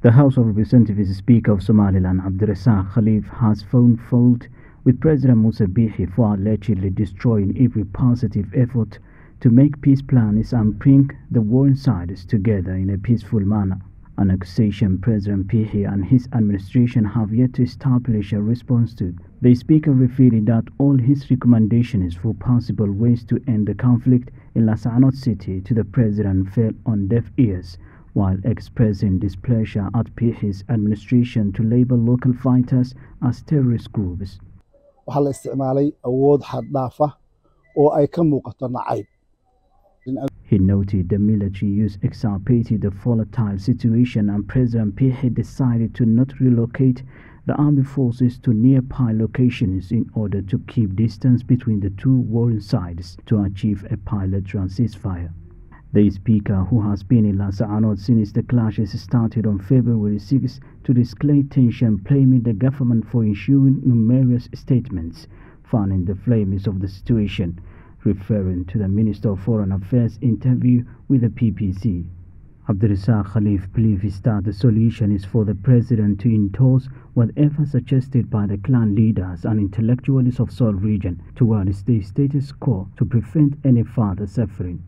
The House of Representatives Speaker of Somaliland, Abdirassaq Khalif, has found fault with President Musa Bihi for allegedly destroying every positive effort to make peace plans and bring the warring sides together in a peaceful manner. An accusation President Bihi and his administration have yet to establish a response to. The Speaker revealed that all his recommendations for possible ways to end the conflict in Las Anod City to the President fell on deaf ears while expressing displeasure at Bihi's administration to label local fighters as terrorist groups. waxaa la isticmaalay awood xad dhaaf ah oo ay ka muuqato nacayb He noted the military use exacerbated the volatile situation and President Bihi decided to not relocate the army forces to nearby locations in order to keep distance between the two warring sides to achieve a bilateral ceasefire. The speaker, who has been in Las Anod since the clashes started on February 6 to display tension, blaming the government for issuing numerous statements fanning the flames of the situation, referring to the Minister of Foreign Affairs interview with the BBC. Abdirassaq Khalif believes that the solution is for the president to endorse whatever suggested by the clan leaders and intellectuals of Sool region towards the status quo to prevent any further suffering.